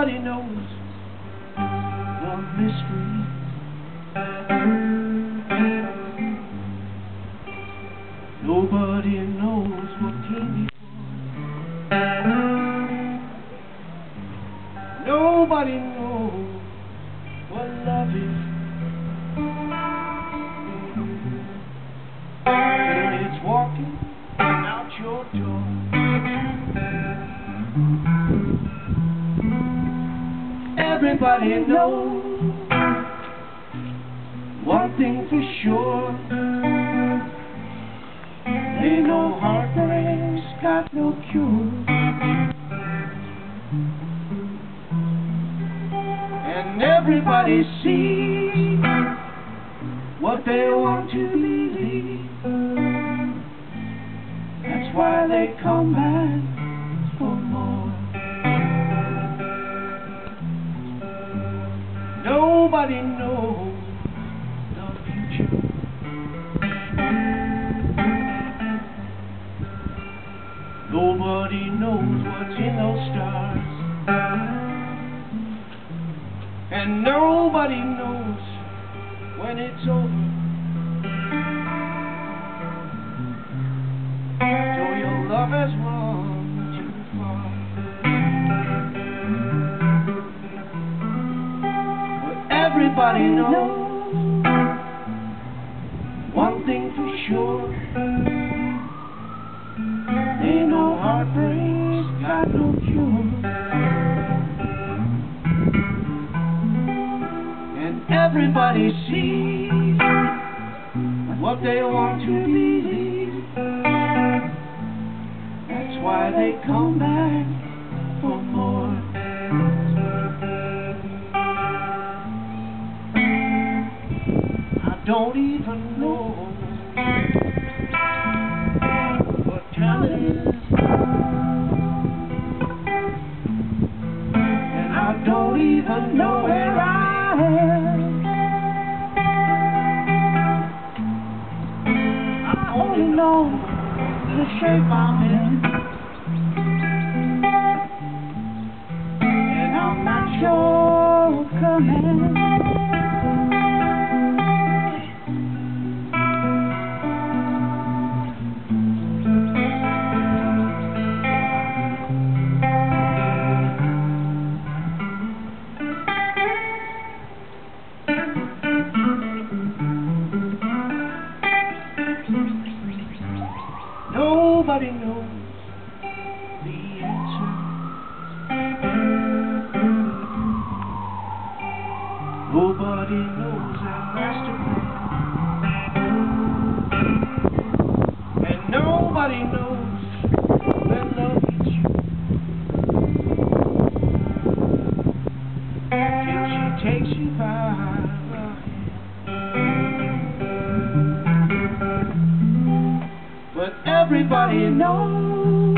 nobody knows the mystery. Nobody knows what came before. Nobody knows what love is. Everybody knows one thing for sure. Ain't no heartbreaks, got no cure. And everybody sees what they want to believe. That's why they come back Nobody knows the future. Nobody knows what's in those stars. And nobody knows when it's over. Till your love has everybody knows one thing for sure. Ain't no heartbreaks, got no cure. And everybody sees what they want to believe. That's why they come back for more. Don't even know what time it is. And I don't even know where I am. I only know the shape I'm in. And I'm not sure what's coming. Everybody knows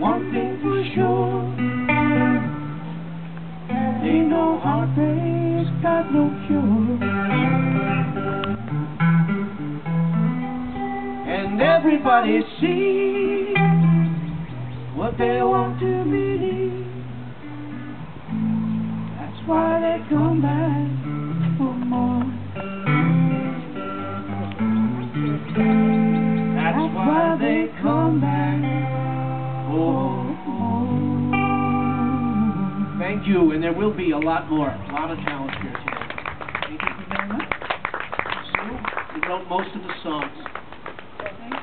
one thing for sure. Ain't no heartbreaks, got no cure. And everybody sees what they want to believe. That's why they come back for more. Why they come back for. Thank you, and there will be a lot more, a lot of talent here today. Thank you very much. Sue, you wrote most of the songs.